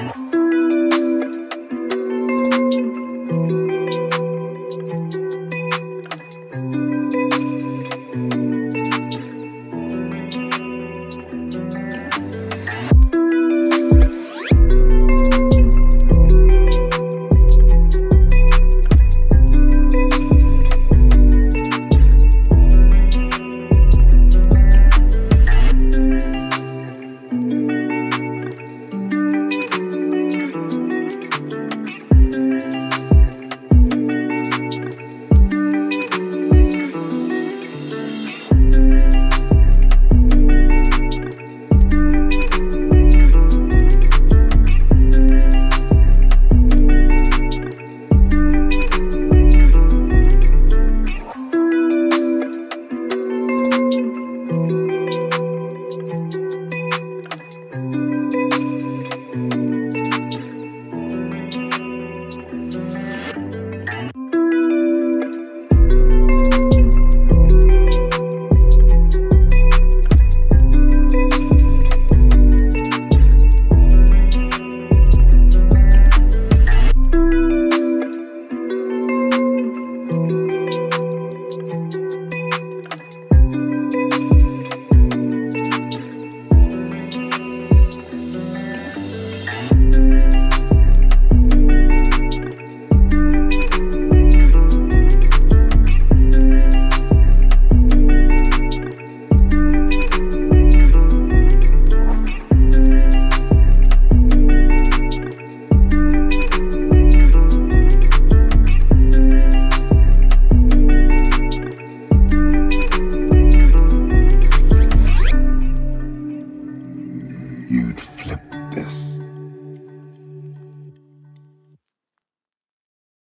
Bye.